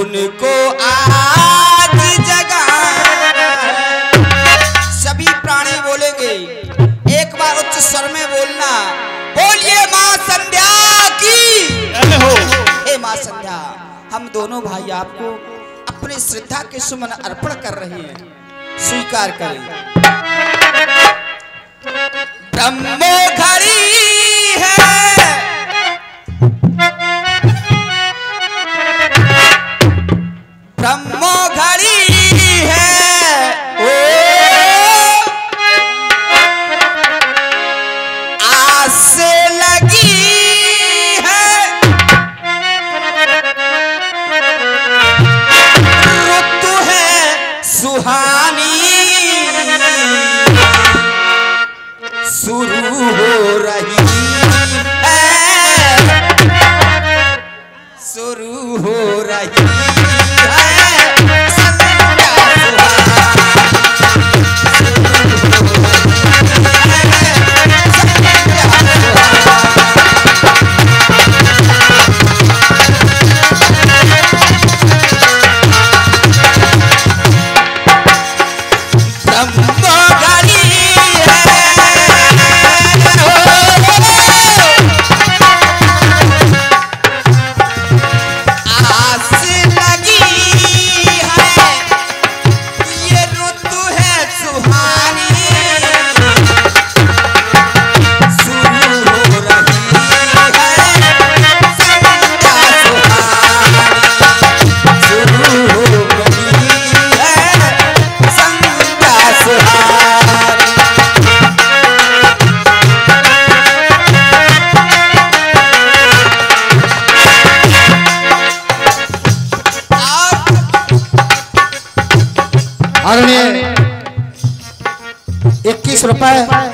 उनको आज जगा सभी प्राणी बोलेंगे एक बार उच्च स्वर में बोलना। बोलिए माँ संध्या की। हे। माँ संध्या हम दोनों भाई आपको अपनी श्रद्धा के सुमन अर्पण कर रहे हैं। स्वीकार करें। ब्रह्मो घड़ी हो रही इक्कीस रुपए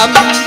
I'm Come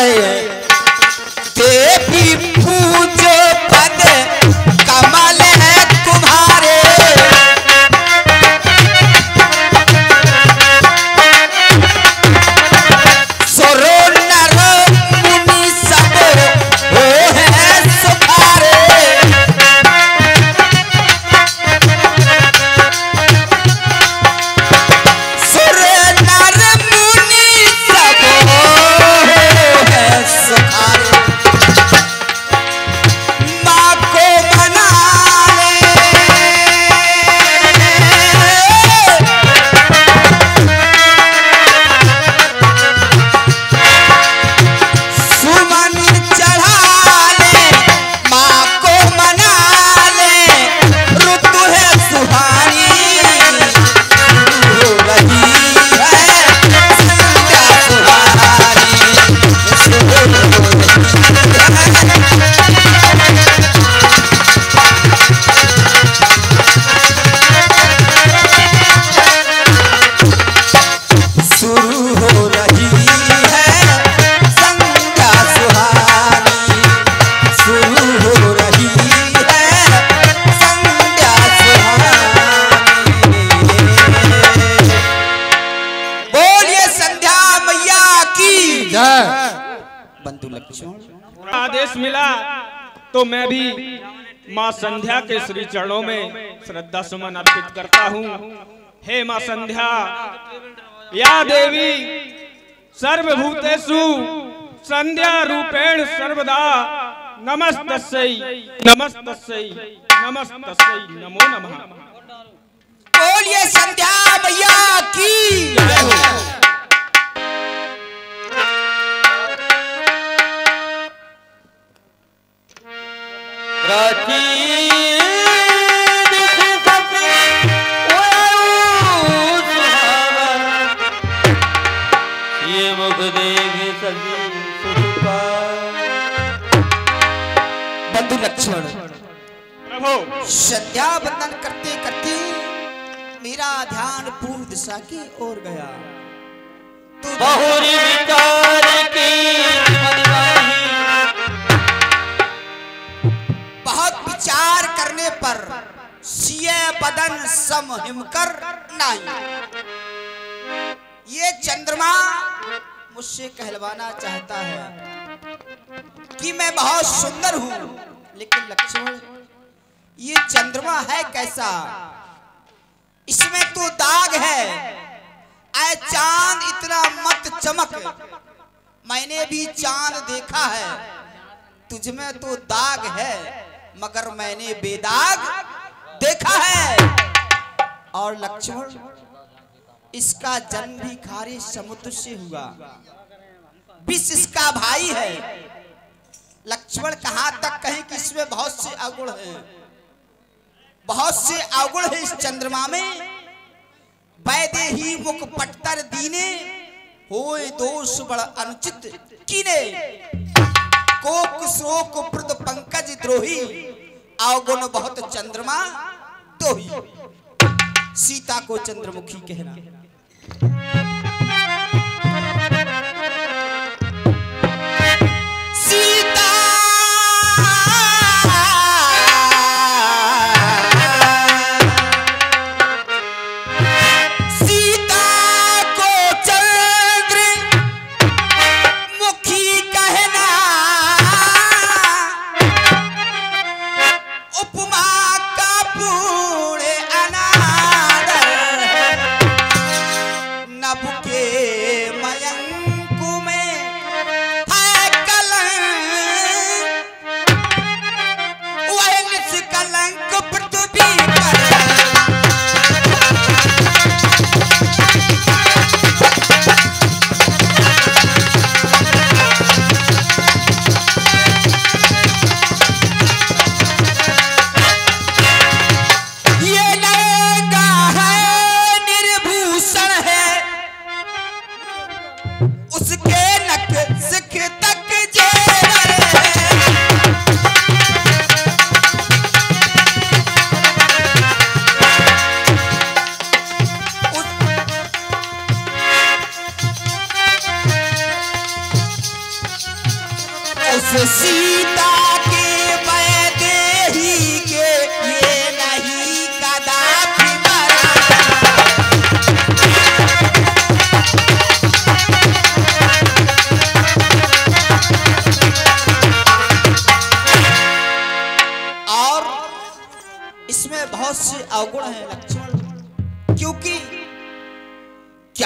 है आदेश मिला तो मैं भी माँ संध्या के श्री चरणों में श्रद्धा सुमन अर्पित करता हूँ। हे माँ संध्या, या देवी, सर्वभूतेषु संध्या रूपेण सर्वदा नमस्तस्यै नमस्तस्यै नमस्तस्यै, नमो नमः। लक्ष्मण प्रभु। संध्या बंदन करते करते मेरा ध्यान पूर्व दिशा की ओर गया। तो बहुरी विचार की बहुत विचार करने पर सिय बदन सम हिमकर नहीं ये चंद्रमा मुझसे कहलवाना चाहता है कि मैं बहुत सुंदर हूँ। लेकिन लक्ष्मण, ये चंद्रमा है कैसा? इसमें तो दाग है। आए चाँद इतना मत चमक। मैंने भी चाँद देखा है। तुझमें तो दाग है, मगर मैंने बेदाग देखा है। और लक्ष्मण, इसका जन्म भी खारे समुद्र से हुआ। विष इसका भाई है। लक्ष्मण कहाँ तक कहें कि इसमें बहुत से अवगुण हैं? बहुत से अवगुण है इस चंद्रमा में। वैदे ही मुख पट्टर दीने, होए दोष बड़ अनुचित कीने। कोक शोक प्रद पंकज द्रोही, अवगुण बहुत चंद्रमा तो ही सीता को चंद्रमुखी कहना।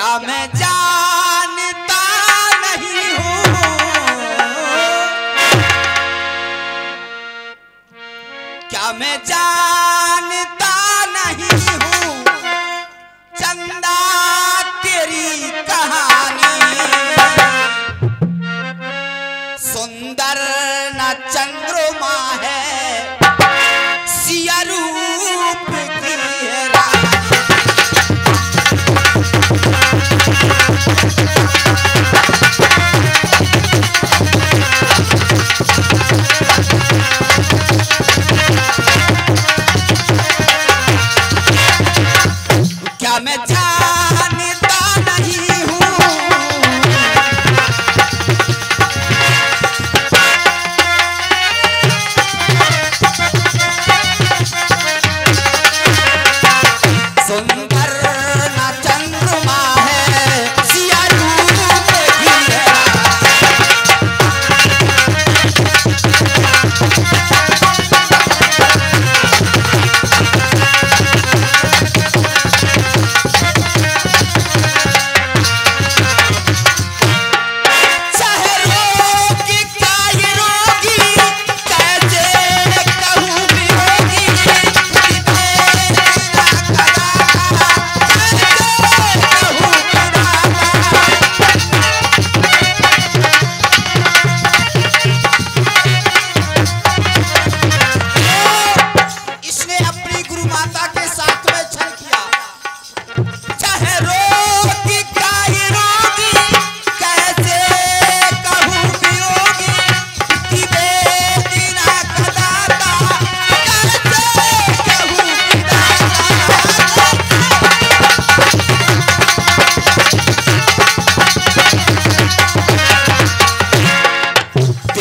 क्या मैं जानता नहीं हूँ। क्या मैं जानता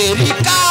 मेरी का